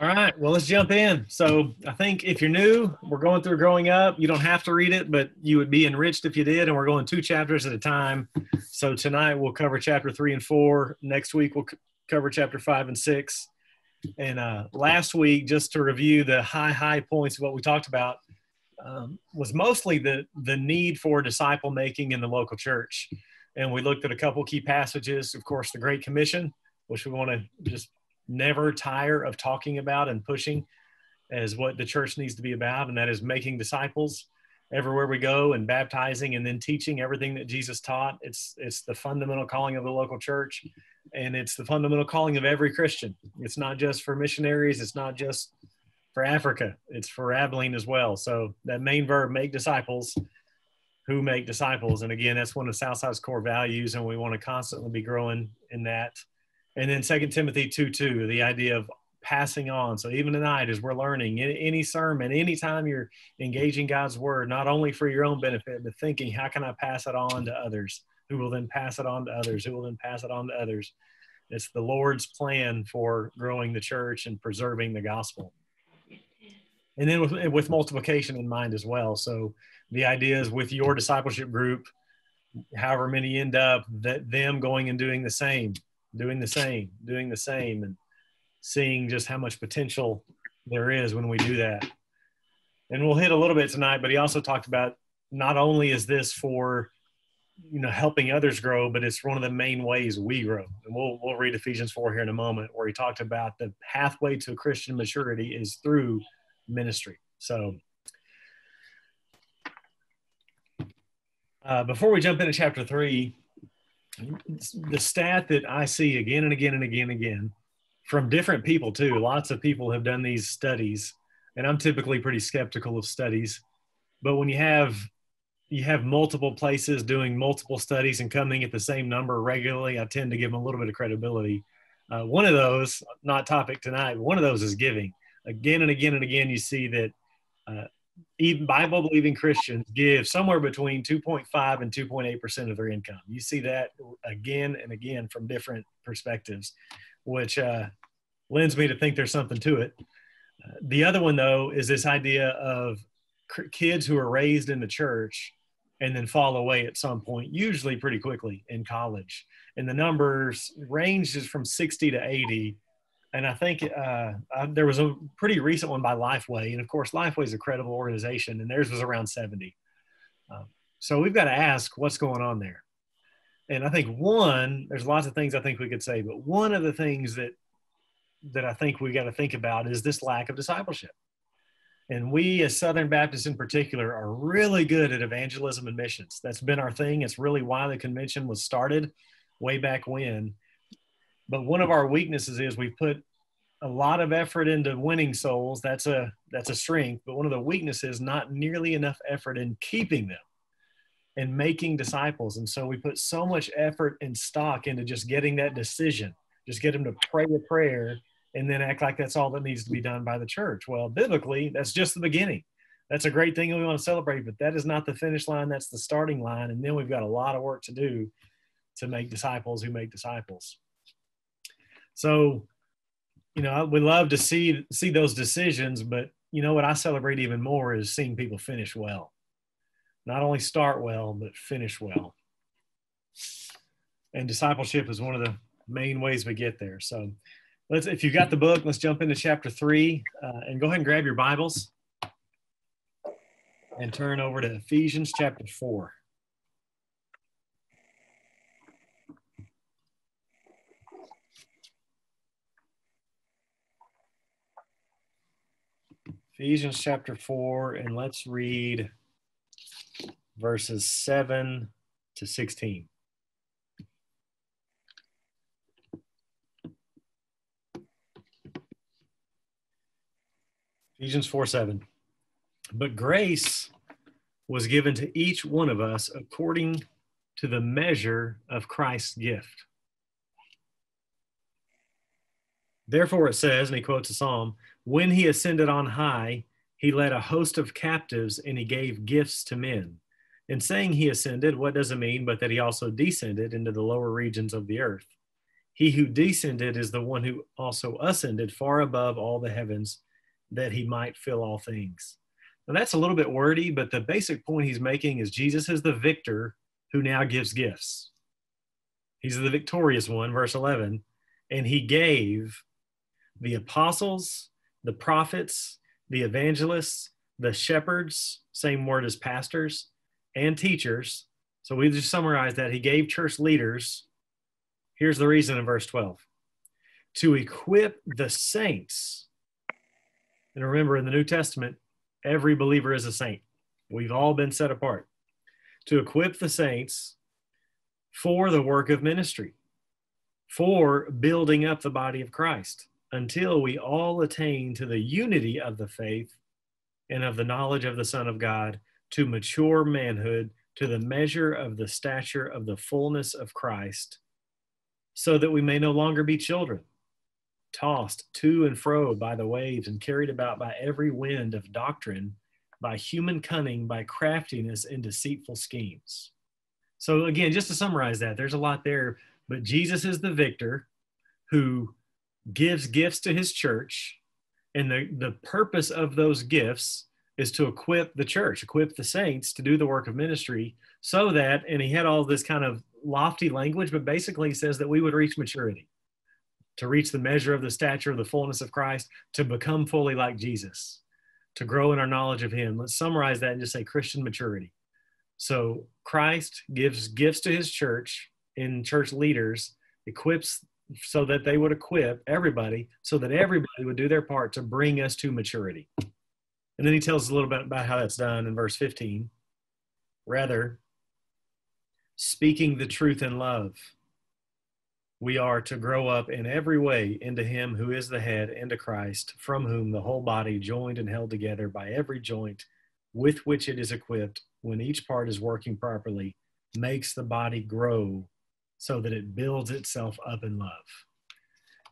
All right, well, let's jump in. So, I think if you're new, we're going through growing up. You don't have to read it, but you would be enriched if you did. And we're going two chapters at a time. So, tonight we'll cover chapter three and four. Next week, we'll cover chapter five and six. And uh, last week, just to review the high, high points of what we talked about, um, was mostly the, the need for disciple making in the local church. And we looked at a couple key passages, of course, the Great Commission, which we want to just never tire of talking about and pushing as what the church needs to be about, and that is making disciples everywhere we go and baptizing and then teaching everything that Jesus taught. It's it's the fundamental calling of the local church, and it's the fundamental calling of every Christian. It's not just for missionaries. It's not just for Africa. It's for Abilene as well. So that main verb, make disciples, who make disciples, and again, that's one of Southside's core values, and we want to constantly be growing in that and then Second Timothy 2 2, the idea of passing on. So even tonight, as we're learning, any sermon, anytime you're engaging God's word, not only for your own benefit, but thinking, how can I pass it on to others? Who will then pass it on to others? Who will then pass it on to others? It's the Lord's plan for growing the church and preserving the gospel. And then with, with multiplication in mind as well. So the idea is with your discipleship group, however many end up, that them going and doing the same doing the same, doing the same, and seeing just how much potential there is when we do that. And we'll hit a little bit tonight, but he also talked about not only is this for you know helping others grow, but it's one of the main ways we grow. And we'll we'll read Ephesians four here in a moment, where he talked about the pathway to Christian maturity is through ministry. So. Uh, before we jump into chapter three, the stat that I see again and again and again and again from different people too. Lots of people have done these studies, and I'm typically pretty skeptical of studies. But when you have you have multiple places doing multiple studies and coming at the same number regularly, I tend to give them a little bit of credibility. Uh, one of those, not topic tonight, one of those is giving. Again and again and again, you see that uh, even Bible believing Christians give somewhere between 2.5 and 2.8 percent of their income. You see that again and again from different perspectives, which uh, lends me to think there's something to it. The other one, though, is this idea of kids who are raised in the church and then fall away at some point, usually pretty quickly in college. And the numbers ranges from 60 to 80 and I think uh, I, there was a pretty recent one by Lifeway, and of course, Lifeway is a credible organization, and theirs was around 70. Um, so we've got to ask what's going on there. And I think one, there's lots of things I think we could say, but one of the things that that I think we got to think about is this lack of discipleship. And we, as Southern Baptists in particular, are really good at evangelism and missions. That's been our thing. It's really why the convention was started way back when but one of our weaknesses is we put a lot of effort into winning souls. That's a that's a strength. But one of the weaknesses, not nearly enough effort in keeping them and making disciples. And so we put so much effort and stock into just getting that decision, just get them to pray a prayer and then act like that's all that needs to be done by the church. Well, biblically, that's just the beginning. That's a great thing we want to celebrate, but that is not the finish line. That's the starting line. And then we've got a lot of work to do to make disciples who make disciples. So, you know, we love to see see those decisions, but you know what I celebrate even more is seeing people finish well. Not only start well, but finish well. And discipleship is one of the main ways we get there. So, let's if you've got the book, let's jump into chapter three uh, and go ahead and grab your Bibles and turn over to Ephesians chapter four. Ephesians chapter 4, and let's read verses 7 to 16. Ephesians 4 7. But grace was given to each one of us according to the measure of Christ's gift. Therefore, it says, and he quotes a psalm, when he ascended on high, he led a host of captives and he gave gifts to men. In saying he ascended, what does it mean but that he also descended into the lower regions of the earth? He who descended is the one who also ascended far above all the heavens that he might fill all things. Now that's a little bit wordy, but the basic point he's making is Jesus is the victor who now gives gifts. He's the victorious one, verse 11, and he gave the apostles, the prophets, the evangelists, the shepherds, same word as pastors, and teachers. So we just summarize that. He gave church leaders. Here's the reason in verse 12 to equip the saints. And remember, in the New Testament, every believer is a saint. We've all been set apart. To equip the saints for the work of ministry, for building up the body of Christ until we all attain to the unity of the faith and of the knowledge of the Son of God to mature manhood to the measure of the stature of the fullness of Christ, so that we may no longer be children, tossed to and fro by the waves and carried about by every wind of doctrine, by human cunning, by craftiness and deceitful schemes. So, again, just to summarize that, there's a lot there, but Jesus is the victor who gives gifts to his church. And the, the purpose of those gifts is to equip the church, equip the saints to do the work of ministry so that, and he had all this kind of lofty language, but basically he says that we would reach maturity, to reach the measure of the stature of the fullness of Christ, to become fully like Jesus, to grow in our knowledge of him. Let's summarize that and just say Christian maturity. So Christ gives gifts to his church in church leaders, equips so that they would equip everybody so that everybody would do their part to bring us to maturity. And then he tells us a little bit about how that's done in verse 15. Rather, speaking the truth in love, we are to grow up in every way into him who is the head, into Christ, from whom the whole body, joined and held together by every joint with which it is equipped, when each part is working properly, makes the body grow so that it builds itself up in love.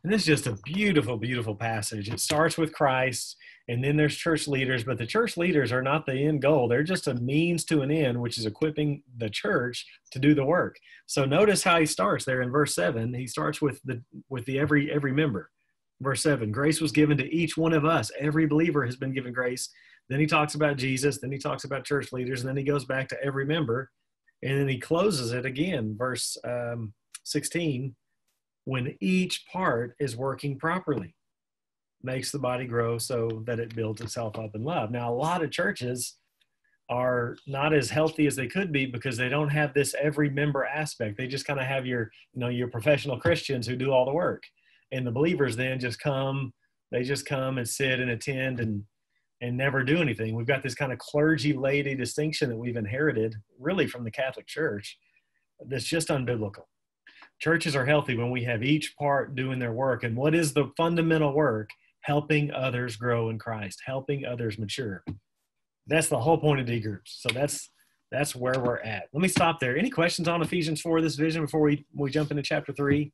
And this is just a beautiful, beautiful passage. It starts with Christ, and then there's church leaders, but the church leaders are not the end goal. They're just a means to an end, which is equipping the church to do the work. So notice how he starts there in verse seven. He starts with the with the every every member. Verse seven, grace was given to each one of us. Every believer has been given grace. Then he talks about Jesus, then he talks about church leaders, and then he goes back to every member. And then he closes it again, verse um, 16, when each part is working properly, makes the body grow so that it builds itself up in love. Now, a lot of churches are not as healthy as they could be because they don't have this every member aspect. They just kind of have your, you know, your professional Christians who do all the work. And the believers then just come, they just come and sit and attend and and never do anything. We've got this kind of clergy laity distinction that we've inherited really from the Catholic Church that's just unbiblical. Churches are healthy when we have each part doing their work. And what is the fundamental work? Helping others grow in Christ, helping others mature. That's the whole point of D groups. So that's that's where we're at. Let me stop there. Any questions on Ephesians 4, this vision, before we, we jump into chapter 3?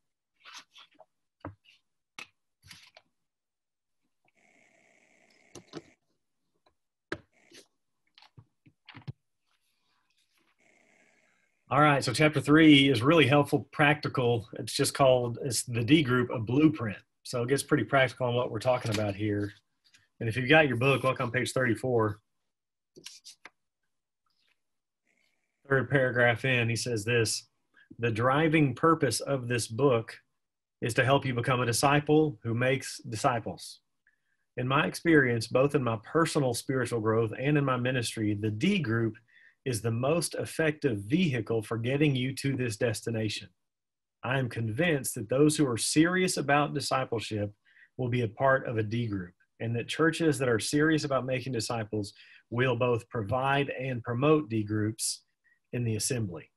All right, so chapter three is really helpful, practical. It's just called it's the D group, a blueprint. So it gets pretty practical on what we're talking about here. And if you've got your book, look on page 34. Third paragraph in, he says this The driving purpose of this book is to help you become a disciple who makes disciples. In my experience, both in my personal spiritual growth and in my ministry, the D group is the most effective vehicle for getting you to this destination. I am convinced that those who are serious about discipleship will be a part of a D group, and that churches that are serious about making disciples will both provide and promote D groups in the assembly.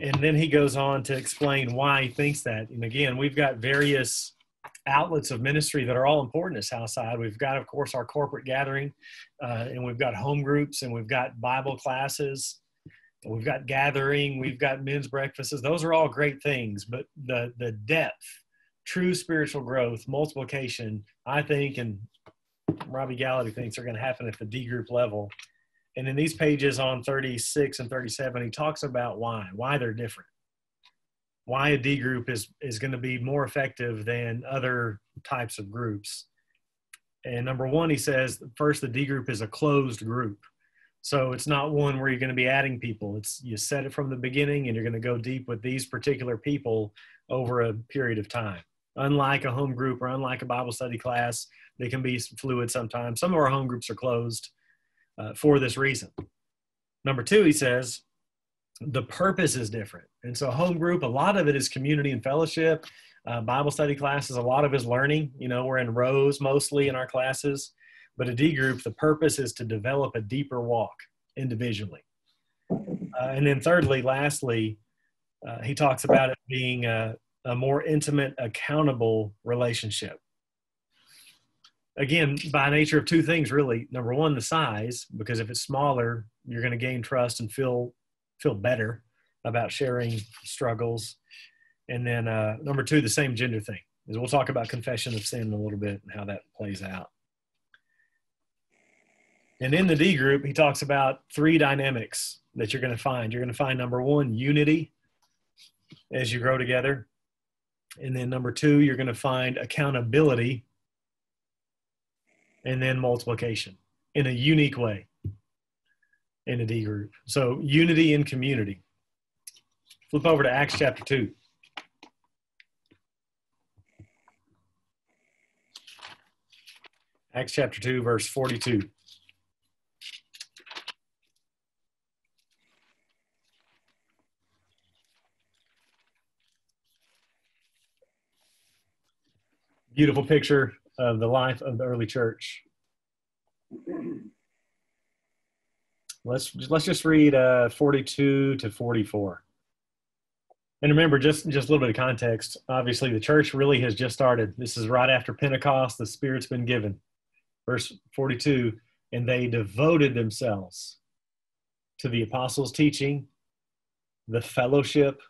And then he goes on to explain why he thinks that. And again, we've got various outlets of ministry that are all important at Southside. We've got, of course, our corporate gathering, uh, and we've got home groups, and we've got Bible classes, we've got gathering, we've got men's breakfasts. Those are all great things, but the the depth, true spiritual growth, multiplication, I think, and Robby Gallaty thinks are going to happen at the D group level. And in these pages on 36 and 37, he talks about why, why they're different why a D group is is going to be more effective than other types of groups. And number one, he says first the D group is a closed group. So it's not one where you're going to be adding people. It's you set it from the beginning and you're going to go deep with these particular people over a period of time. Unlike a home group or unlike a Bible study class, they can be fluid sometimes. Some of our home groups are closed uh, for this reason. Number two, he says, the purpose is different. And so, home group, a lot of it is community and fellowship. Uh, Bible study classes, a lot of is learning. You know, we're in rows mostly in our classes. But a D group, the purpose is to develop a deeper walk individually. Uh, and then, thirdly, lastly, uh, he talks about it being a, a more intimate, accountable relationship. Again, by nature of two things, really. Number one, the size, because if it's smaller, you're going to gain trust and feel feel better about sharing struggles. And then uh, number two, the same gender thing. Is we'll talk about confession of sin a little bit and how that plays out. And in the D group, he talks about three dynamics that you're going to find. You're going to find number one, unity as you grow together. And then number two, you're going to find accountability. And then multiplication in a unique way in a D group. So unity in community. Flip over to Acts chapter 2. Acts chapter 2, verse 42. Beautiful picture of the life of the early church. Let's let's just read uh, 42 to 44. And remember, just just a little bit of context. Obviously, the church really has just started. This is right after Pentecost. The Spirit's been given. Verse 42, and they devoted themselves to the apostles' teaching, the fellowship,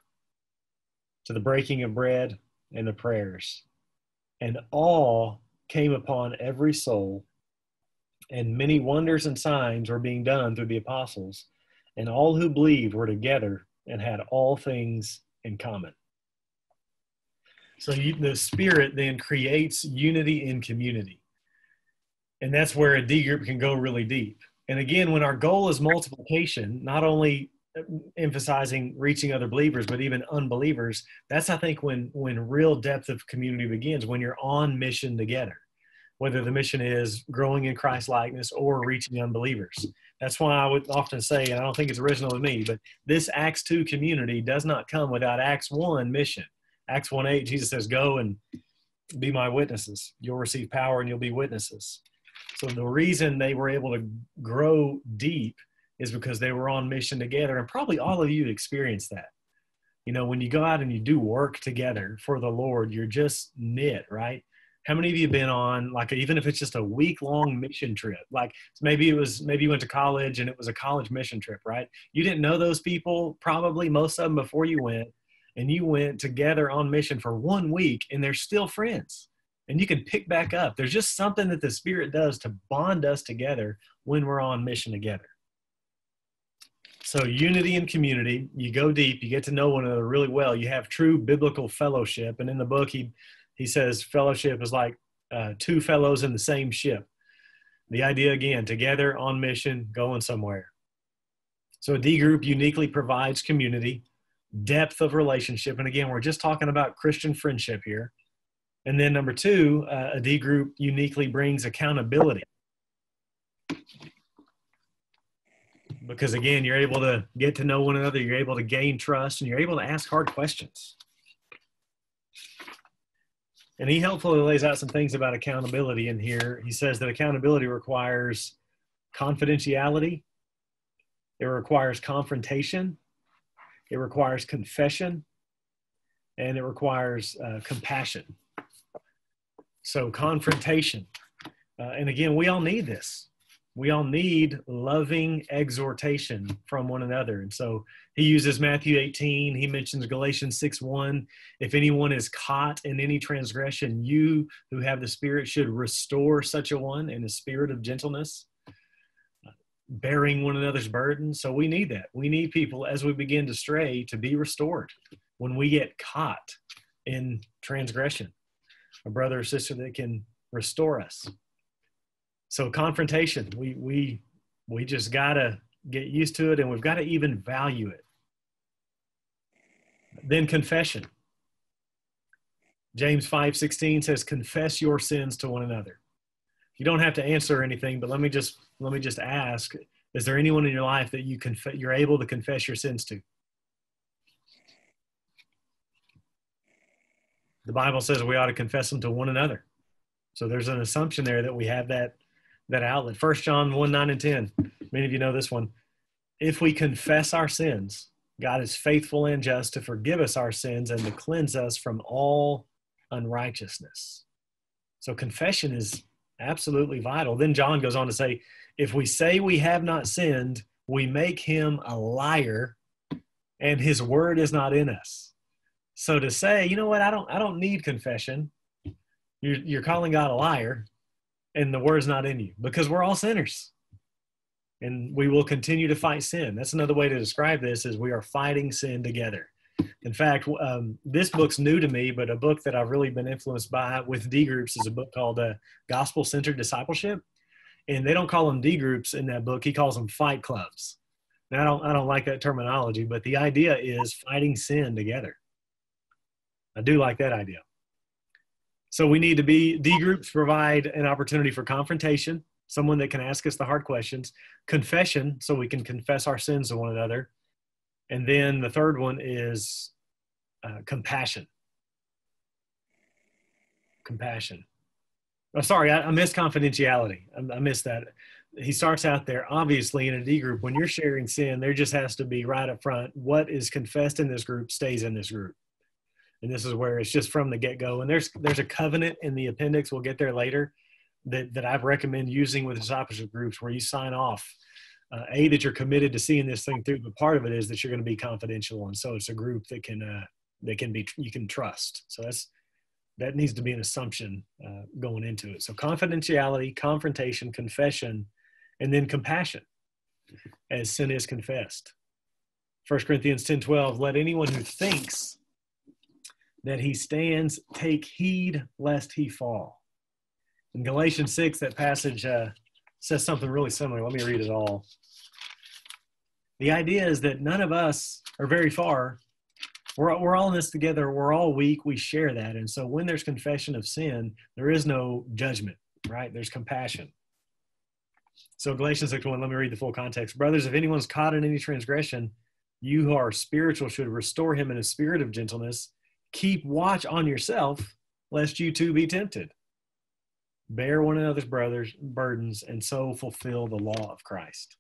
to the breaking of bread, and the prayers. And awe came upon every soul, and many wonders and signs were being done through the apostles, and all who believed were together and had all things in common. So you, the Spirit then creates unity in community. And that's where a D group can go really deep. And again, when our goal is multiplication, not only emphasizing reaching other believers, but even unbelievers, that's I think when when real depth of community begins, when you're on mission together whether the mission is growing in Christ likeness or reaching unbelievers. That's why I would often say, and I don't think it's original to me, but this Acts 2 community does not come without Acts 1 mission. Acts 1 8, Jesus says, Go and be my witnesses. You'll receive power and you'll be witnesses. So the reason they were able to grow deep is because they were on mission together. And probably all of you experienced that. You know, when you go out and you do work together for the Lord, you're just knit, right? How many of you been on like even if it's just a week long mission trip? Like maybe it was maybe you went to college and it was a college mission trip right? You didn't know those people probably most of them before you went and you went together on mission for one week and they're still friends. And you can pick back up. There's just something that the spirit does to bond us together when we're on mission together. So unity and community. You go deep. You get to know one another really well. You have true biblical fellowship. And in the book he he says fellowship is like uh, two fellows in the same ship. The idea again, together on mission, going somewhere. So a D group uniquely provides community, depth of relationship. And again, we're just talking about Christian friendship here. And then number two, uh, a D group uniquely brings accountability. Because again, you're able to get to know one another, you're able to gain trust, and you're able to ask hard questions. And he helpfully lays out some things about accountability in here. He says that accountability requires confidentiality, it requires confrontation, it requires confession, and it requires uh, compassion. So, confrontation. Uh, and again, we all need this we all need loving exhortation from one another. And so he uses Matthew 18. He mentions Galatians 6 1. If anyone is caught in any transgression, you who have the Spirit should restore such a one in a spirit of gentleness, bearing one another's burdens. So we need that. We need people as we begin to stray to be restored. when we get caught in transgression, a brother or sister that can restore us. So confrontation, we we we just gotta get used to it and we've got to even value it. Then confession. James 5:16 says confess your sins to one another. You don't have to answer anything, but let me just let me just ask, is there anyone in your life that you conf- you're able to confess your sins to? The Bible says we ought to confess them to one another. So there's an assumption there that we have that that outlet. First John 1, 9 and 10. Many of you know this one. If we confess our sins, God is faithful and just to forgive us our sins and to cleanse us from all unrighteousness. So confession is absolutely vital. Then John goes on to say, if we say we have not sinned, we make him a liar and his word is not in us. So to say, you know what, I don't I don't need confession, you're, you're calling God a liar and the word's not in you because we're all sinners and we will continue to fight sin. That's another way to describe this is we are fighting sin together. In fact, um, this book's new to me, but a book that I've really been influenced by with D groups is a book called uh, Gospel Centered Discipleship. And they don't call them D groups in that book. He calls them fight clubs. Now, I don't, I don't like that terminology, but the idea is fighting sin together. I do like that idea. So we need to be, D groups provide an opportunity for confrontation, someone that can ask us the hard questions, confession, so we can confess our sins to one another, and then the third one is uh, compassion. Compassion. Oh, sorry, I, I missed confidentiality. I, I missed that. He starts out there, obviously, in a D group, when you're sharing sin, there just has to be right up front what is confessed in this group stays in this group. And this is where it's just from the get go. And there's there's a covenant in the appendix, we'll get there later, that, that I've recommend using with discipleship groups where you sign off uh, a that you're committed to seeing this thing through but part of it is that you're going to be confidential. And so it's a group that can uh, that can be you can trust. So that's that needs to be an assumption uh, going into it. So confidentiality confrontation confession and then compassion as sin is confessed. 1 corinthians 10 12 let anyone who thinks that he stands take heed lest he fall in galatians 6 that passage uh, says something really similar let me read it all the idea is that none of us are very far. We're, we're all in this together. We're all weak. We share that. And so when there's confession of sin, there is no judgment, right? There's compassion. So Galatians 6 1, let me read the full context. Brothers, if anyone's caught in any transgression, you who are spiritual should restore him in a spirit of gentleness. Keep watch on yourself, lest you too be tempted. Bear one another's brothers' burdens, and so fulfill the law of Christ.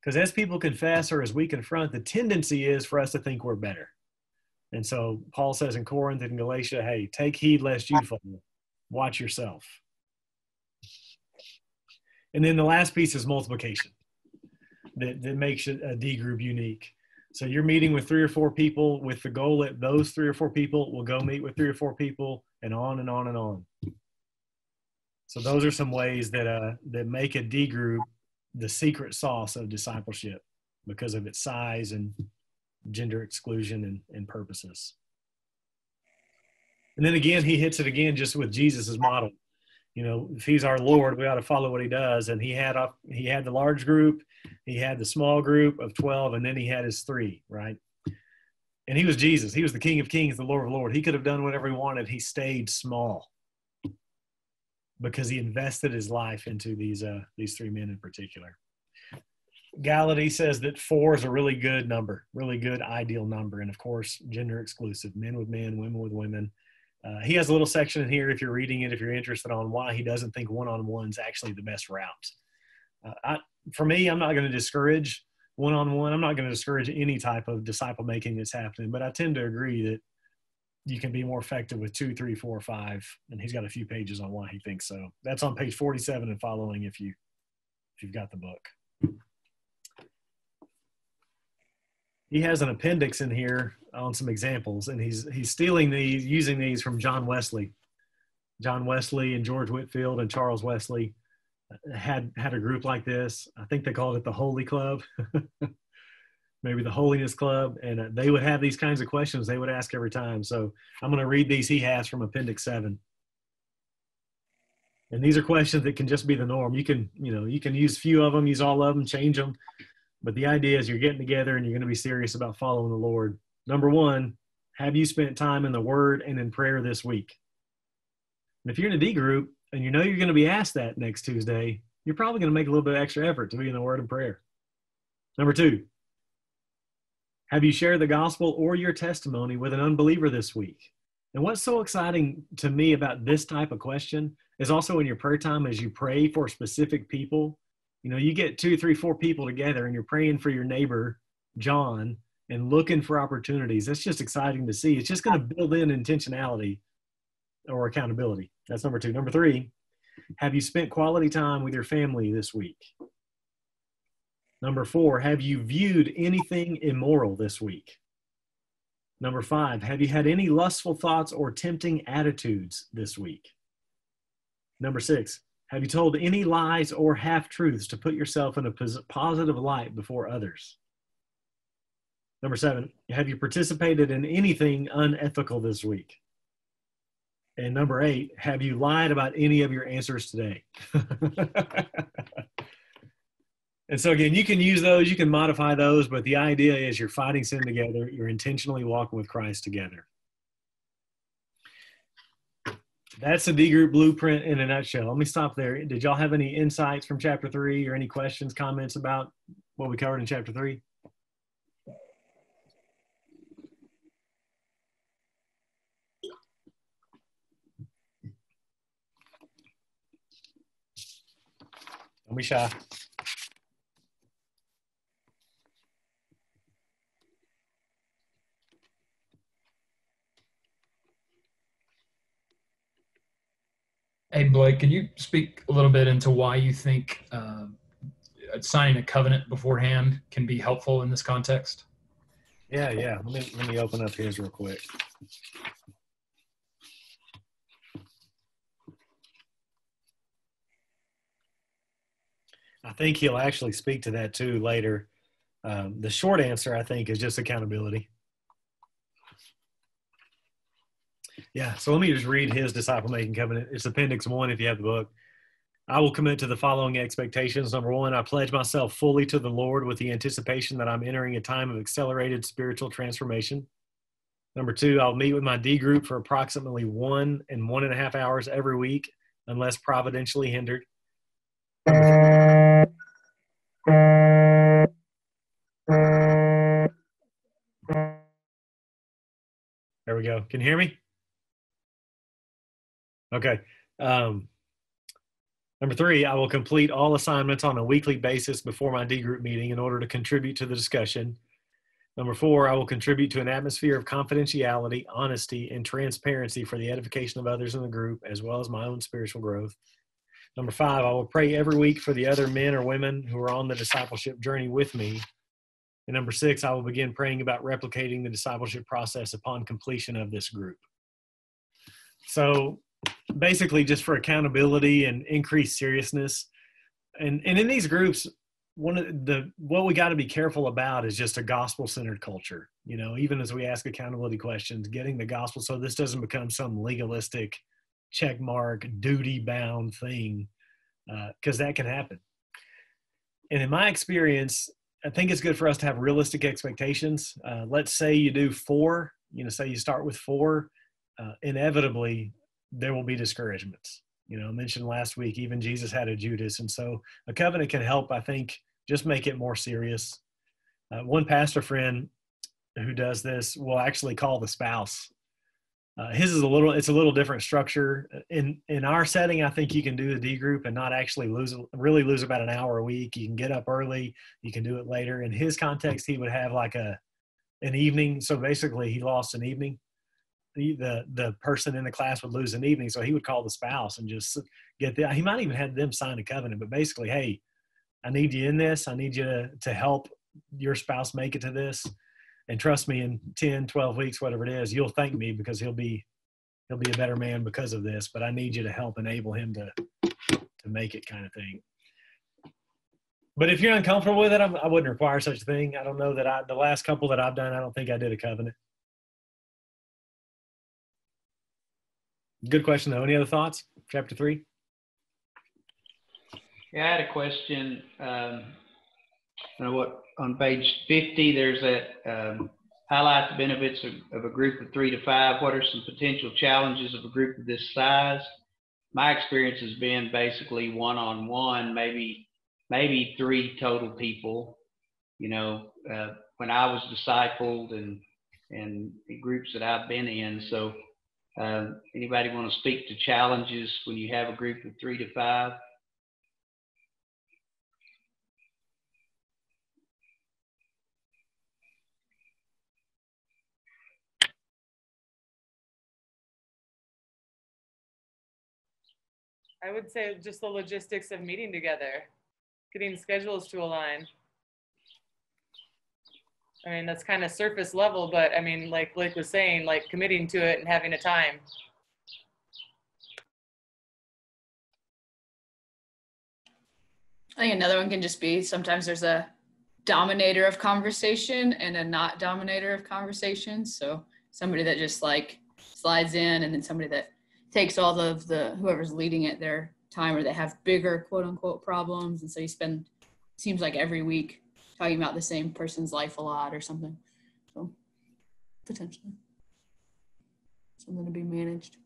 Because as people confess or as we confront, the tendency is for us to think we're better. And so Paul says in Corinth and Galatia, hey, take heed lest you fall. Watch yourself. And then the last piece is multiplication that, that makes a D group unique. So you're meeting with three or four people with the goal that those three or four people will go meet with three or four people and on and on and on. So those are some ways that uh, that make a D group the secret sauce of discipleship because of its size and gender exclusion and, and purposes. And then again, he hits it again just with Jesus' model. You know, if he's our Lord, we ought to follow what he does. And he had a, he had the large group, he had the small group of 12, and then he had his three, right? And he was Jesus. He was the King of Kings, the Lord of Lords. He could have done whatever he wanted. He stayed small because he invested his life into these uh, these three men in particular. Gallaty says that four is a really good number, really good ideal number, and of course, gender exclusive, men with men, women with women. Uh, he has a little section in here if you're reading it, if you're interested on why he doesn't think one-on-one is actually the best route. Uh, I, for me, I'm not going to discourage one-on-one. I'm not going to discourage any type of disciple making that's happening, but I tend to agree that you can be more effective with two, three, four, five. And he's got a few pages on why he thinks so. That's on page 47 and following if you if you've got the book. He has an appendix in here on some examples, and he's he's stealing these, using these from John Wesley. John Wesley and George Whitefield and Charles Wesley had had a group like this. I think they called it the Holy Club. maybe the Holiness Club, and uh, they would have these kinds of questions they would ask every time. So I'm going to read these he has from Appendix 7. And these are questions that can just be the norm. You can, you know, you can use few of them, use all of them, change them. But the idea is you're getting together and you're going to be serious about following the Lord. Number one, have you spent time in the Word and in prayer this week? And if you're in a D group and you know you're going to be asked that next Tuesday, you're probably going to make a little bit of extra effort to be in the Word and prayer. Number two, have you shared the gospel or your testimony with an unbeliever this week? And what's so exciting to me about this type of question is also in your prayer time as you pray for specific people. You know, you get two, three, four people together and you're praying for your neighbor, John, and looking for opportunities. That's just exciting to see. It's just going to build in intentionality or accountability. That's number two. Number three, have you spent quality time with your family this week? Number four, have you viewed anything immoral this week? Number five, have you had any lustful thoughts or tempting attitudes this week? Number six, have you told any lies or half truths to put yourself in a positive light before others? Number seven, have you participated in anything unethical this week? And number eight, have you lied about any of your answers today? and so, again, you can use those, you can modify those, but the idea is you're fighting sin together, you're intentionally walking with Christ together. That's the D group blueprint in a nutshell. Let me stop there. Did y'all have any insights from chapter three or any questions, comments about what we covered in chapter three? Don't be shy. Hey, Blake, can you speak a little bit into why you think uh, signing a covenant beforehand can be helpful in this context? Yeah, yeah. Let me let me open up his real quick. I think he'll actually speak to that too later. Um, the short answer, I think, is just accountability. Yeah, so let me just read his disciple making covenant. It's Appendix 1 if you have the book. I will commit to the following expectations. Number one, I pledge myself fully to the Lord with the anticipation that I'm entering a time of accelerated spiritual transformation. Number two, I'll meet with my D group for approximately one and one and a half hours every week, unless providentially hindered. There we go. Can you hear me? Okay. Um, number three, I will complete all assignments on a weekly basis before my D group meeting in order to contribute to the discussion. Number four, I will contribute to an atmosphere of confidentiality, honesty, and transparency for the edification of others in the group, as well as my own spiritual growth. Number five, I will pray every week for the other men or women who are on the discipleship journey with me. And number six, I will begin praying about replicating the discipleship process upon completion of this group. So basically, just for accountability and increased seriousness. And, and in these groups, one of the what we got to be careful about is just a gospel centered culture you know even as we ask accountability questions getting the gospel so this doesn't become some legalistic check mark duty bound thing because uh, that can happen and in my experience i think it's good for us to have realistic expectations uh, let's say you do four you know say you start with four uh, inevitably there will be discouragements. You know i mentioned last week even jesus had a judas. And so a covenant can help i think just make it more serious. Uh, one pastor friend who does this will actually call the spouse. Uh, his is a little it's a little different structure. In in our setting i think you can do the d group and not actually lose really lose about an hour a week. You can get up early. You can do it later. In his context he would have like a an evening. So basically he lost an evening the the, the person in the class would lose an evening so he would call the spouse and just get the he might even have them sign a covenant but basically hey i need you in this i need you to, to help your spouse make it to this and trust me in 10 12 weeks whatever it is you'll thank me because he'll be he'll be a better man because of this but i need you to help enable him to to make it kind of thing But if you're uncomfortable with it, I'm, I would not require such a thing. I don't know that I, the last couple that I've done, I don't think I did a covenant. Good question, though. Any other thoughts? Chapter three. Yeah, I had a question. Um, know what? On page 50, there's that um, highlight the benefits of, of, a group of three to five. What are some potential challenges of a group of this size? My experience has been basically one on one, maybe maybe three total people. You know, uh, when I was discipled and and groups that I've been in. So, uh, anybody want to speak to challenges when you have a group of three to five? I would say just the logistics of meeting together, getting schedules to align. I mean, that's kind of surface level, but I mean, like Blake was saying, like committing to it and having a time. I think another one can just be sometimes there's a dominator of conversation and a not dominator of conversation. So somebody that just like slides in and then somebody that takes all of the whoever's leading it their time or they have bigger quote unquote problems and so you spend seems like every week talking about the same person's life a lot or something. So potentially. Something to be managed.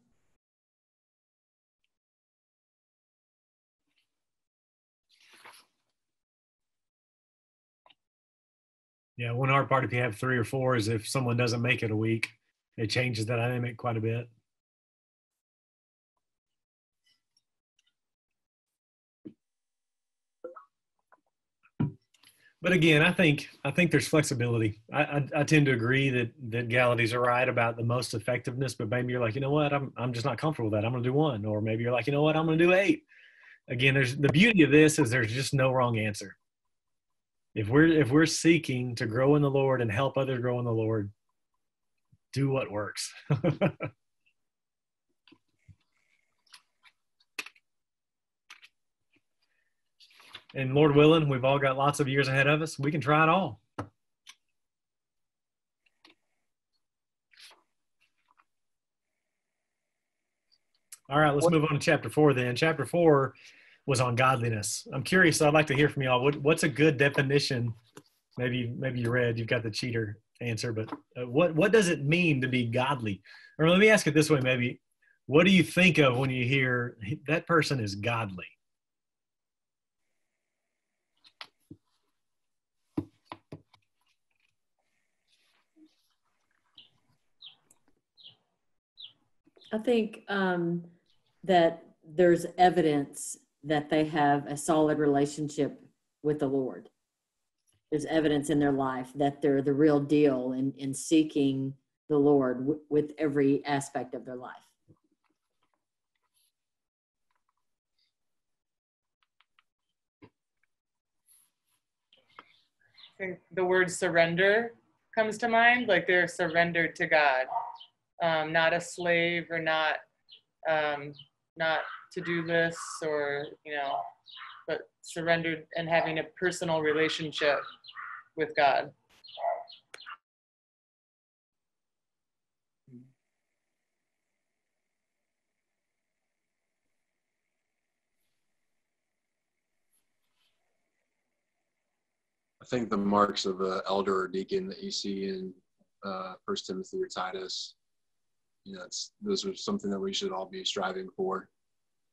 Yeah one hard part if you have three or four is if someone doesn't make it a week it changes the dynamic quite a bit but again, I think I think there's flexibility. I, I, I tend to agree that that Gallaty's are right about the most effectiveness, but maybe you're like, you know what, I'm I'm just not comfortable with that. I'm gonna do one, or maybe you're like, you know what, I'm gonna do eight. Again, there's the beauty of this is there's just no wrong answer. If we're if we're seeking to grow in the Lord and help others grow in the Lord, do what works. and Lord willing, we've all got lots of years ahead of us. We can try it all. All right, let's move on to chapter four then. Chapter four was on godliness. I'm curious. I'd like to hear from y'all. What, what's a good definition? Maybe maybe you read. You've got the cheater answer, but uh, what what does it mean to be godly? Or let me ask it this way: maybe, what do you think of when you hear that person is godly? I think um, that there's evidence that they have a solid relationship with the Lord. There's evidence in their life that they're the real deal in, in seeking the Lord w- with every aspect of their life. I think the word surrender comes to mind, like they're surrendered to God um, not a slave or not um, not to-do lists or you know but surrendered and having a personal relationship with god. I think the marks of an elder or deacon that you see in uh, First Timothy or Titus you know, it's, those are something that we should all be striving for,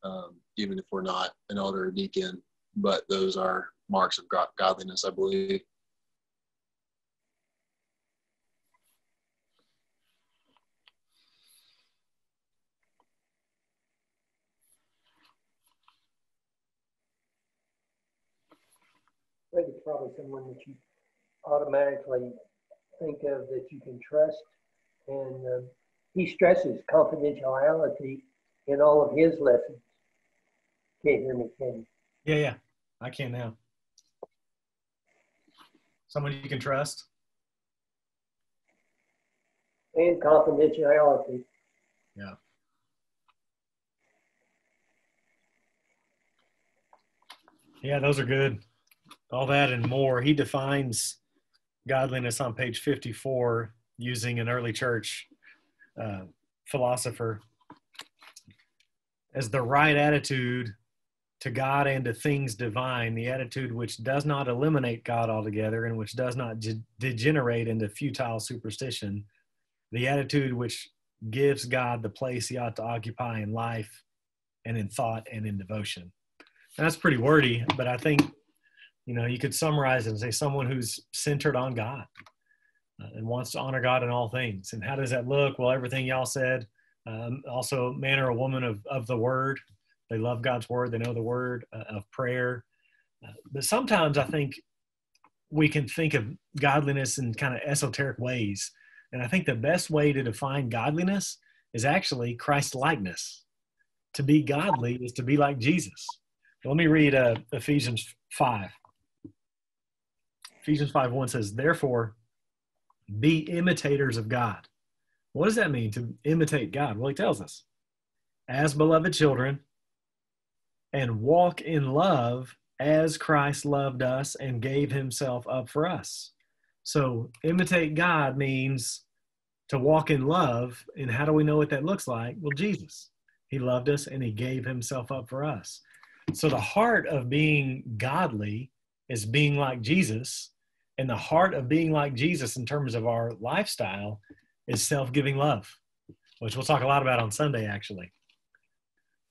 um, even if we're not an elder or deacon. But those are marks of godliness, I believe. I it's probably someone that you automatically think of that you can trust and uh, he stresses confidentiality in all of his lessons. Can't hear me, can you? Yeah, yeah, I can now. Someone you can trust. And confidentiality. Yeah. Yeah, those are good. all that and more. He defines godliness on page 54 using an early church uh, philosopher as the right attitude to God and to things divine, the attitude which does not eliminate God altogether and which does not de- degenerate into futile superstition, the attitude which gives God the place he ought to occupy in life and in thought and in devotion. And that's pretty wordy, but I think, you know, you could summarize it and say someone who's centered on God and wants to honor God in all things. And how does that look? Well, everything y'all said. Um, also, man or a woman of, of the word, they love God's word. They know the word uh, of prayer. Uh, but sometimes I think we can think of godliness in kind of esoteric ways. And I think the best way to define godliness is actually Christ likeness. To be godly is to be like Jesus. Let me read uh, Ephesians 5. Ephesians 5 1 says, Therefore, be imitators of God. What does that mean to imitate God? Well, he tells us, as beloved children, and walk in love as Christ loved us and gave himself up for us. So, imitate God means to walk in love. And how do we know what that looks like? Well, Jesus. He loved us and he gave himself up for us. So, the heart of being godly is being like Jesus. And the heart of being like Jesus in terms of our lifestyle is self giving love, which we'll talk a lot about on Sunday, actually.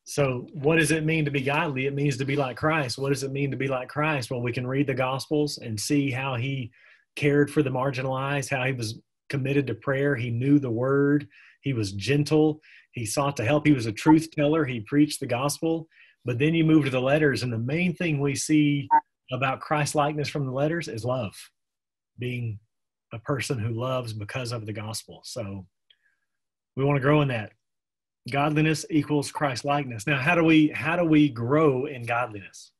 So, what does it mean to be godly? It means to be like Christ. What does it mean to be like Christ? Well, we can read the Gospels and see how he cared for the marginalized, how he was committed to prayer. He knew the word, he was gentle, he sought to help, he was a truth teller, he preached the gospel. But then you move to the letters, and the main thing we see about Christ likeness from the letters is love, being a person who loves because of the gospel. So, we want to grow in that godliness equals christ likeness now how do we how do we grow in godliness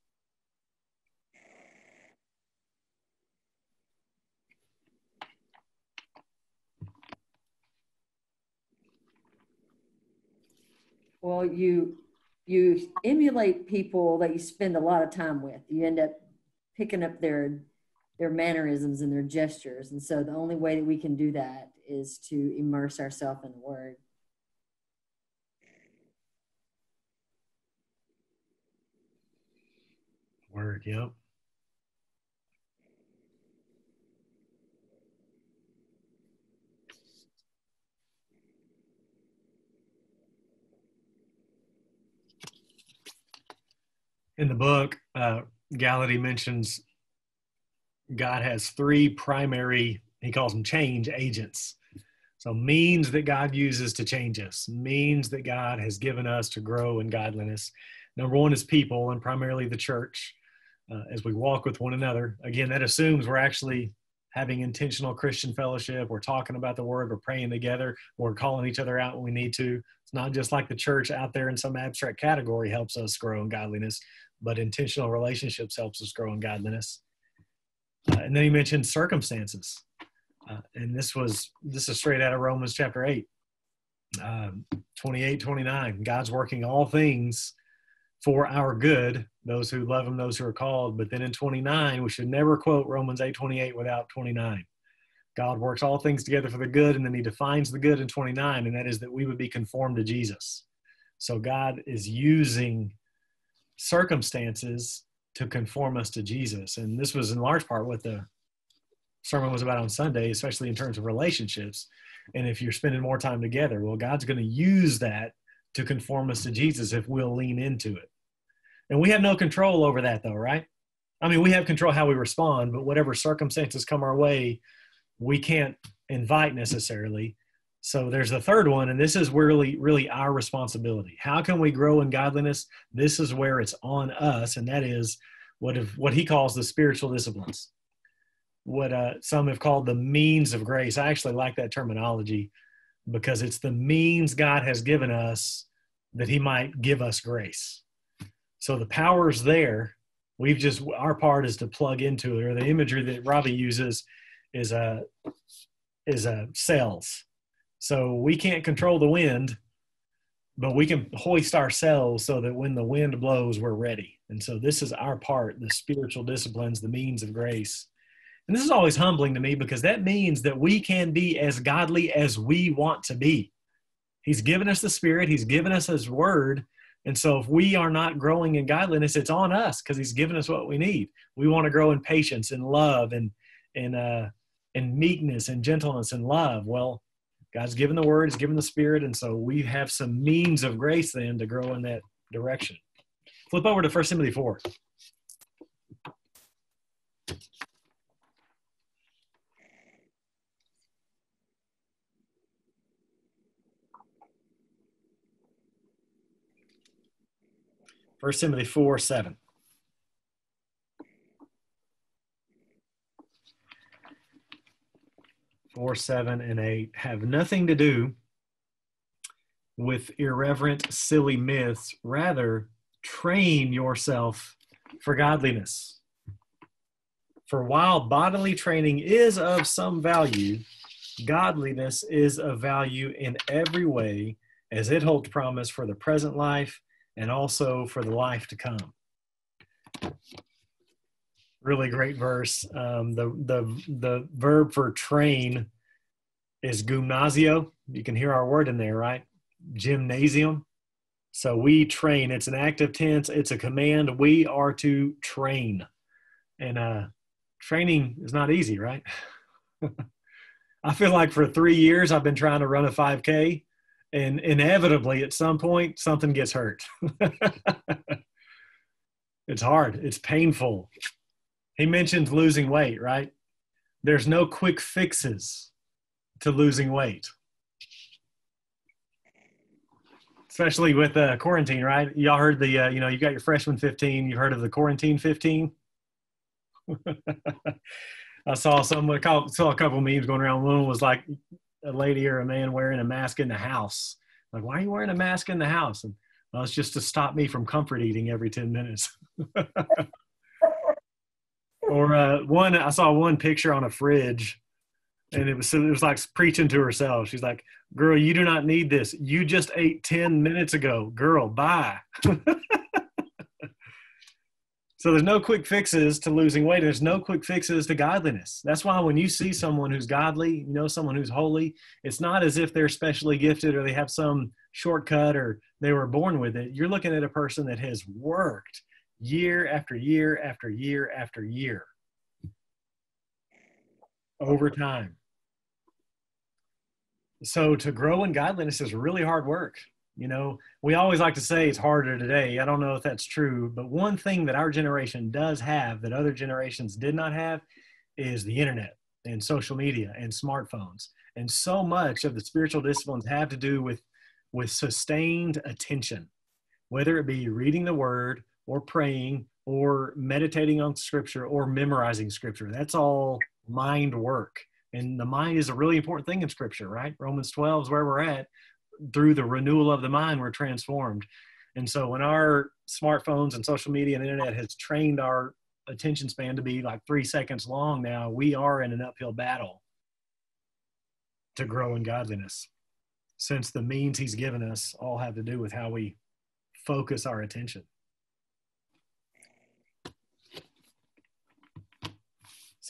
Well, you you emulate people that you spend a lot of time with. You end up picking up their their mannerisms and their gestures. And so the only way that we can do that is to immerse ourselves in the word. Word, yep. In the book, uh, Gallaty mentions God has three primary, he calls them change agents. So, means that God uses to change us, means that God has given us to grow in godliness. Number one is people, and primarily the church uh, as we walk with one another. Again, that assumes we're actually having intentional Christian fellowship. We're talking about the word. We're praying together. We're calling each other out when we need to. It's not just like the church out there in some abstract category helps us grow in godliness, but intentional relationships helps us grow in godliness. Uh, and then he mentioned circumstances. Uh, and this was, this is straight out of Romans chapter 8, um, 28, 29. God's working all things for our good, those who love him, those who are called. But then in 29, we should never quote Romans 8 28 without 29. God works all things together for the good, and then he defines the good in 29, and that is that we would be conformed to Jesus. So God is using circumstances to conform us to Jesus. And this was in large part what the sermon was about on Sunday, especially in terms of relationships. And if you're spending more time together, well, God's going to use that to conform us to Jesus if we'll lean into it. And we have no control over that, though, right? I mean, we have control how we respond, but whatever circumstances come our way, we can't invite necessarily. So there's the third one, and this is really, really our responsibility. How can we grow in godliness? This is where it's on us, and that is what if, what he calls the spiritual disciplines. What uh, some have called the means of grace. I actually like that terminology because it's the means God has given us that He might give us grace. So the power's there. We've just our part is to plug into it. Or the imagery that Robby uses is a is uh, a sails. So we can't control the wind, but we can hoist ourselves so that when the wind blows, we're ready. And so this is our part, the spiritual disciplines, the means of grace. And this is always humbling to me because that means that we can be as godly as we want to be. He's given us the Spirit, He's given us His Word. And so if we are not growing in godliness, it's on us because He's given us what we need. We want to grow in patience and love and, and, uh, and meekness and gentleness and love. Well, God's given the Word, He's given the Spirit. And so we have some means of grace then to grow in that direction. Flip over to First Timothy 4. First Timothy 4 7. Four, seven, and eight have nothing to do with irreverent, silly myths. Rather, train yourself for godliness. For while bodily training is of some value, godliness is of value in every way, as it holds promise for the present life and also for the life to come. Really great verse. Um, the the the verb for train is gymnazo. You can hear our word in there, right? Gymnasium. So we train. It's an active tense. It's a command. We are to train, and uh, training is not easy, right? I feel like for three years I've been trying to run a 5K, and inevitably at some point something gets hurt. It's hard. It's painful. He mentioned losing weight right? There's no quick fixes to losing weight. Especially with uh, quarantine right? Y'all heard the uh, you know you got your freshman 15 you heard of the quarantine 15 i saw some I saw a couple memes going around. One was like a lady or a man wearing a mask in the house. Like, why are you wearing a mask in the house? And well, it's just to stop me from comfort eating every 10 minutes. or uh, one, I saw one picture on a fridge and it was, it was like preaching to herself. She's like, girl, you do not need this. You just ate 10 minutes ago. Girl, bye. So there's no quick fixes to losing weight. There's no quick fixes to godliness. That's why when you see someone who's godly, you know, someone who's holy, it's not as if they're specially gifted or they have some shortcut or they were born with it. You're looking at a person that has worked year after year after year after year over time. So to grow in godliness is really hard work. You know, we always like to say it's harder today. I don't know if that's true, but one thing that our generation does have that other generations did not have is the internet and social media and smartphones. And so much of the spiritual disciplines have to do with with sustained attention, whether it be reading the word or praying or meditating on scripture or memorizing scripture. That's all mind work. And the mind is a really important thing in scripture, right? Romans 12 is where we're at through the renewal of the mind, we're transformed. And so when our smartphones and social media and internet has trained our attention span to be like three seconds long now, we are in an uphill battle to grow in godliness. Since the means he's given us all have to do with how we focus our attention.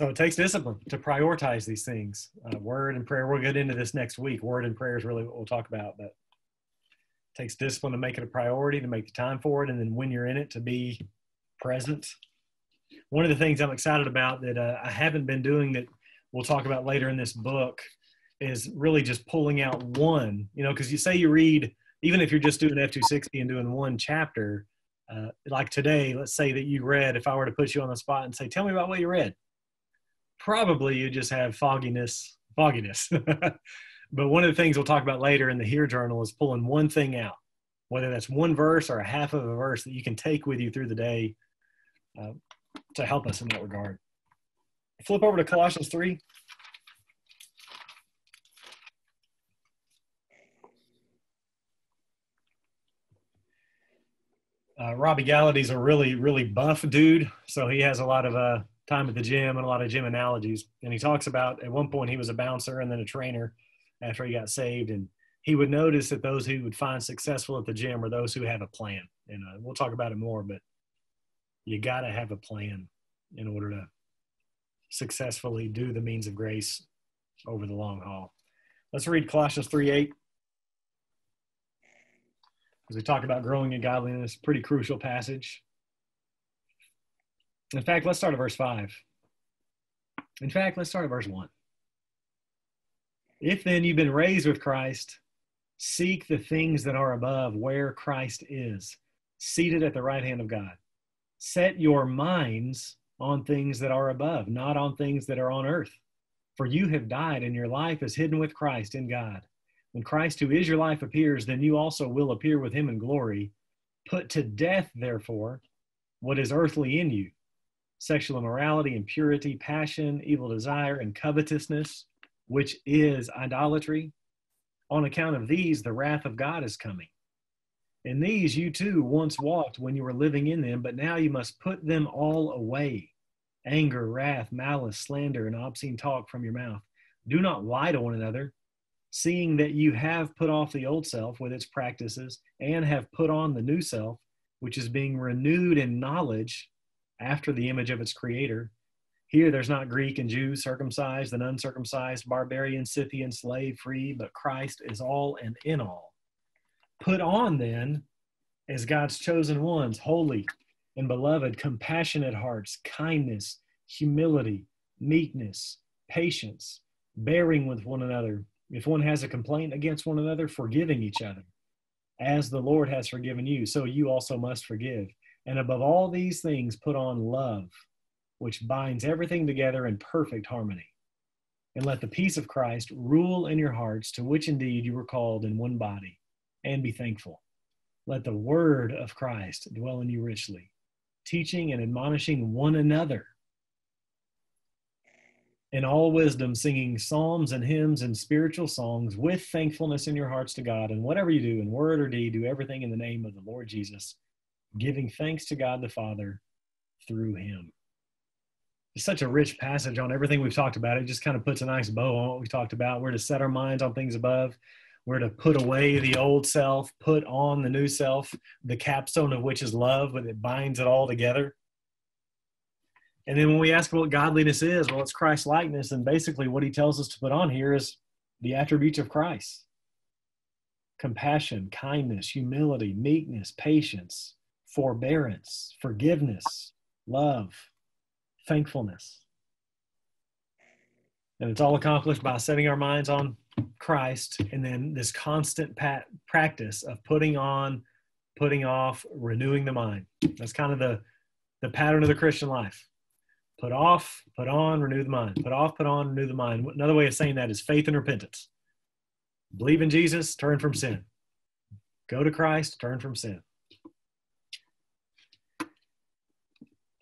So it takes discipline to prioritize these things. Uh, word and prayer. We'll get into this next week. Word and prayer is really what we'll talk about, but it takes discipline to make it a priority, to make the time for it, and then when you're in it, to be present. One of the things I'm excited about that uh, I haven't been doing that we'll talk about later in this book is really just pulling out one. You know, because you say you read, even if you're just doing F260 and doing one chapter, uh, like today, let's say that you read, if I were to put you on the spot and say, tell me about what you read probably you just have fogginess, fogginess. but one of the things we'll talk about later in the HEAR Journal is pulling one thing out, whether that's one verse or a half of a verse that you can take with you through the day uh, to help us in that regard. Flip over to Colossians 3. Uh, Robby Gallaty's a really, really buff dude, so he has a lot of uh, time at the gym and a lot of gym analogies. And he talks about at one point he was a bouncer and then a trainer after he got saved. And he would notice that those who would find successful at the gym are those who have a plan. And uh, we'll talk about it more, but you got to have a plan in order to successfully do the means of grace over the long haul. Let's read Colossians 3 8. As we talk about growing in godliness, pretty crucial passage. In fact, let's start at verse 5. In fact, let's start at verse 1. If then you've been raised with Christ, seek the things that are above where Christ is, seated at the right hand of God. Set your minds on things that are above, not on things that are on earth. For you have died, and your life is hidden with Christ in God. When Christ, who is your life, appears, then you also will appear with him in glory. Put to death, therefore, what is earthly in you sexual immorality, impurity, passion, evil desire, and covetousness, which is idolatry. On account of these, the wrath of God is coming. In these you too once walked when you were living in them, but now you must put them all away anger, wrath, malice, slander, and obscene talk from your mouth. Do not lie to one another, seeing that you have put off the old self with its practices and have put on the new self, which is being renewed in knowledge after the image of its creator. Here there's not Greek and Jew, circumcised and uncircumcised, barbarian, Scythian, slave, free, but Christ is all and in all. Put on then, as God's chosen ones, holy and beloved, compassionate hearts, kindness, humility, meekness, patience, bearing with one another. If one has a complaint against one another, forgiving each other. As the Lord has forgiven you, so you also must forgive. And above all these things, put on love, which binds everything together in perfect harmony. And let the peace of Christ rule in your hearts, to which indeed you were called in one body, and be thankful. Let the word of Christ dwell in you richly teaching and admonishing one another in all wisdom, singing psalms and hymns and spiritual songs with thankfulness in your hearts to God. And whatever you do, in word or deed, do everything in the name of the Lord Jesus, giving thanks to God the Father through him. It's such a rich passage on everything we've talked about. It just kind of puts a nice bow on what we talked about. We're to set our minds on things above we're to put away the old self, put on the new self, the capstone of which is love, but it binds it all together. And then when we ask what godliness is, well, it's Christ likeness. And basically, what he tells us to put on here is the attributes of Christ compassion, kindness, humility, meekness, patience, forbearance, forgiveness, love, thankfulness. And it's all accomplished by setting our minds on Christ and then this constant pat- practice of putting on, putting off, renewing the mind. That's kind of the, the pattern of the Christian life. Put off, put on, renew the mind. Put off, put on, renew the mind. Another way of saying that is faith and repentance. Believe in Jesus, turn from sin. Go to Christ, turn from sin.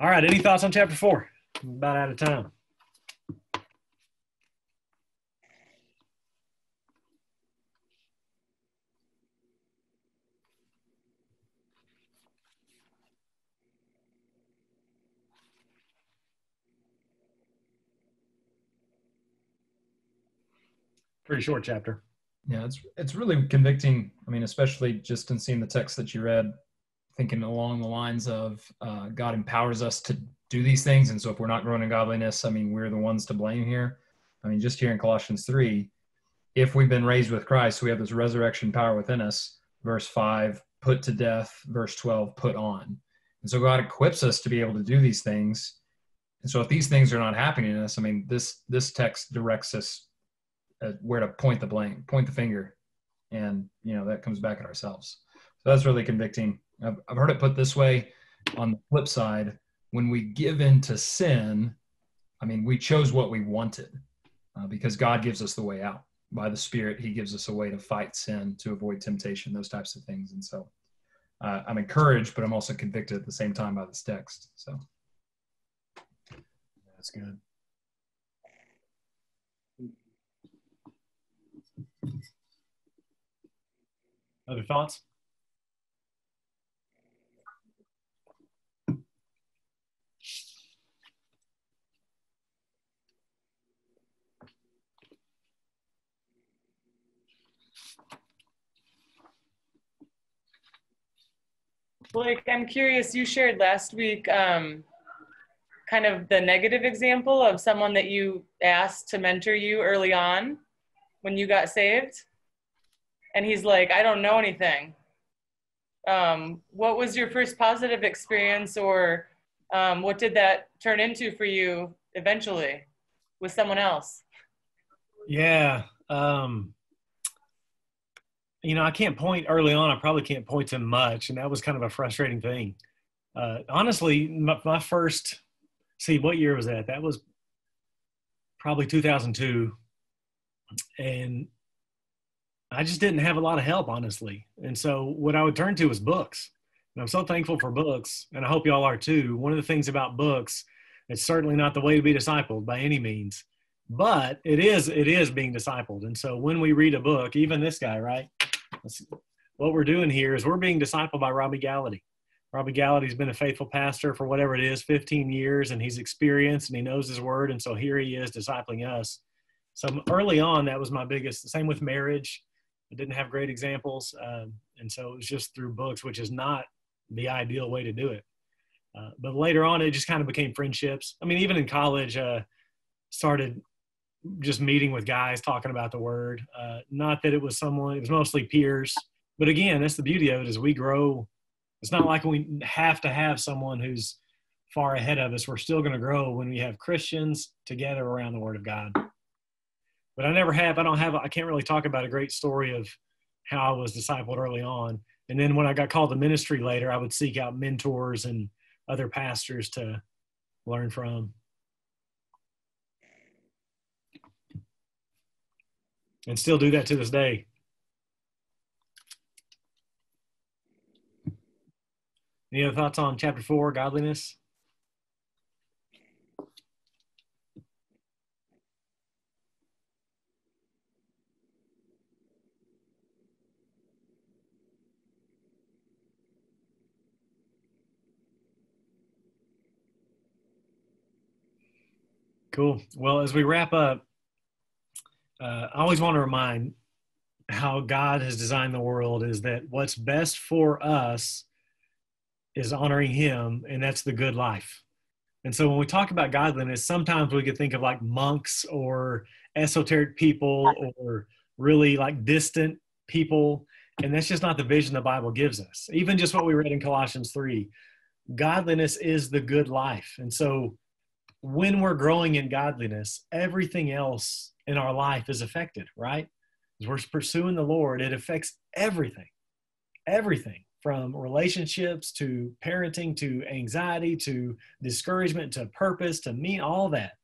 All right, any thoughts on chapter four? I'm about out of time. pretty short chapter. Yeah, it's it's really convicting. I mean, especially just in seeing the text that you read, thinking along the lines of uh, God empowers us to do these things, and so if we're not growing in godliness, I mean, we're the ones to blame here. I mean, just here in Colossians three, if we've been raised with Christ, we have this resurrection power within us. Verse five, put to death. Verse twelve, put on. And so God equips us to be able to do these things. And so if these things are not happening in us, I mean, this this text directs us uh, where to point the blame, point the finger, and you know that comes back at ourselves. So that's really convicting. I've, I've heard it put this way. On the flip side, when we give in to sin, I mean, we chose what we wanted uh, because God gives us the way out. By the Spirit, He gives us a way to fight sin, to avoid temptation, those types of things. And so uh, I'm encouraged, but I'm also convicted at the same time by this text. So that's good. Other thoughts? Blake, I'm curious, you shared last week um, kind of the negative example of someone that you asked to mentor you early on when you got saved. And he's like, I don't know anything. Um, what was your first positive experience, or um, what did that turn into for you eventually with someone else? Yeah. Um, you know, I can't point early on. I probably can't point to much, and that was kind of a frustrating thing. Uh, honestly, my, my, first, see, what year was that? That was probably 2002, and I just didn't have a lot of help, honestly. And so, what I would turn to was books. And I'm so thankful for books, and I hope y'all are too. One of the things about books, it's certainly not the way to be discipled by any means, but it is it is being discipled. And so, when we read a book, even this guy, right? What we're doing here is we're being discipled by Robby Gallaty. Robby Gallaty's been a faithful pastor for whatever it is, 15 years, and he's experienced and he knows his word. And so here he is discipling us. So early on, that was my biggest. Same with marriage. I didn't have great examples, um, and so it was just through books, which is not the ideal way to do it. Uh, but later on, it just kind of became friendships. I mean, even in college, uh, started just meeting with guys talking about the word. Uh, not that it was someone; it was mostly peers. But again, that's the beauty of it is we grow. It's not like we have to have someone who's far ahead of us. We're still going to grow when we have Christians together around the Word of God. But I never have. I don't have. I can't really talk about a great story of how I was discipled early on. And then when I got called to ministry later, I would seek out mentors and other pastors to learn from. And still do that to this day. Any other thoughts on chapter four, godliness? Cool. Well, as we wrap up, uh, I always want to remind how God has designed the world is that what's best for us is honoring Him, and that's the good life. And so when we talk about godliness, sometimes we could think of like monks or esoteric people or really like distant people. And that's just not the vision the Bible gives us. Even just what we read in Colossians 3 godliness is the good life. And so when we're growing in godliness, everything else in our life is affected, right? As we're pursuing the Lord, it affects everything, everything from relationships to parenting to anxiety to discouragement to purpose to me, all that.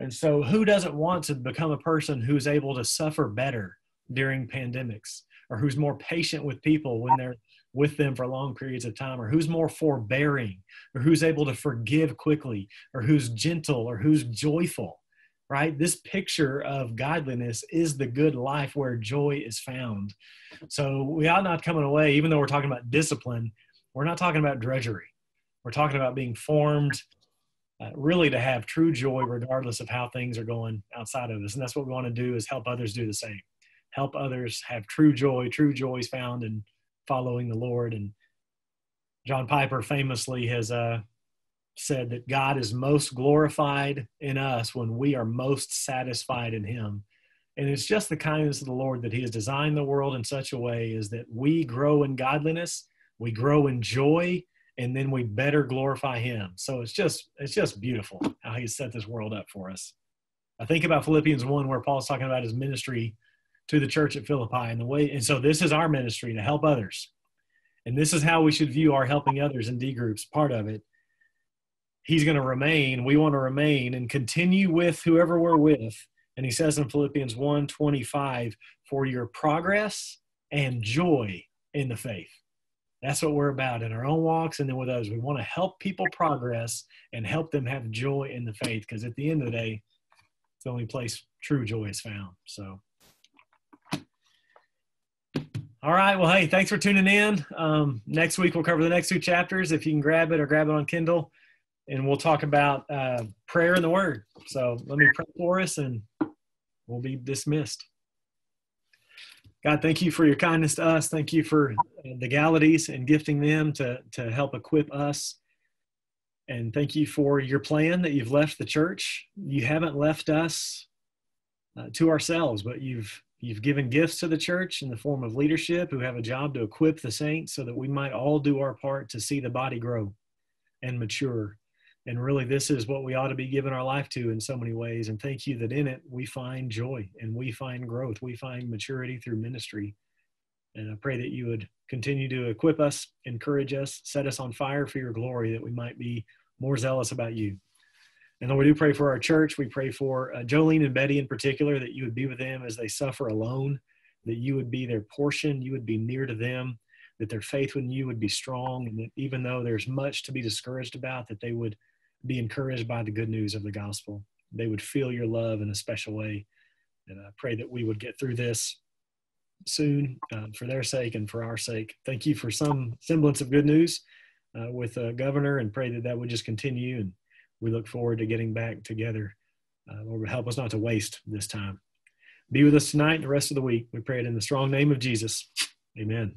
And so, who doesn't want to become a person who's able to suffer better during pandemics or who's more patient with people when they're with them for long periods of time or who's more forbearing or who's able to forgive quickly or who's gentle or who's joyful? Right? This picture of godliness is the good life where joy is found. So we ought not coming away, even though we're talking about discipline, we're not talking about drudgery. We're talking about being formed uh, really to have true joy regardless of how things are going outside of us. And that's what we want to do is help others do the same. Help others have true joy. True joy is found in following the Lord. And John Piper famously has uh, said that God is most glorified in us when we are most satisfied in Him. And it's just the kindness of the Lord that He has designed the world in such a way is that we grow in godliness, we grow in joy, and then we better glorify Him. So it's just it's just beautiful how He set this world up for us. I think about Philippians one where Paul's talking about his ministry to the church at Philippi and the way, and so this is our ministry to help others. And this is how we should view our helping others in D groups, part of it he's going to remain. We want to remain and continue with whoever we're with. And he says in Philippians 1 25, for your progress and joy in the faith. That's what we're about in our own walks and then with others. We want to help people progress and help them have joy in the faith because at the end of the day, it's the only place true joy is found. So, all right. Well, hey, thanks for tuning in. Um, next week, we'll cover the next two chapters. If you can grab it or grab it on Kindle and we'll talk about uh, prayer and the word. So let me pray for us and we'll be dismissed. God, thank you for your kindness to us. Thank you for the Gallatys and gifting them to, to help equip us. And thank you for your plan that you've left the church. You haven't left us uh, to ourselves, but you've you've given gifts to the church in the form of leadership who have a job to equip the saints so that we might all do our part to see the body grow and mature. And really, this is what we ought to be giving our life to in so many ways. And thank you that in it we find joy and we find growth, we find maturity through ministry. And I pray that you would continue to equip us, encourage us, set us on fire for your glory, that we might be more zealous about you. And Lord, we do pray for our church. We pray for uh, Jolene and Betty in particular, that you would be with them as they suffer alone, that you would be their portion, you would be near to them, that their faith in you would be strong, and that even though there's much to be discouraged about, that they would be encouraged by the good news of the gospel. They would feel your love in a special way. And I pray that we would get through this soon uh, for their sake and for our sake. Thank you for some semblance of good news uh, with the governor and pray that that would just continue. And we look forward to getting back together. Uh, Lord, help us not to waste this time. Be with us tonight and the rest of the week. We pray it in the strong name of Jesus. Amen.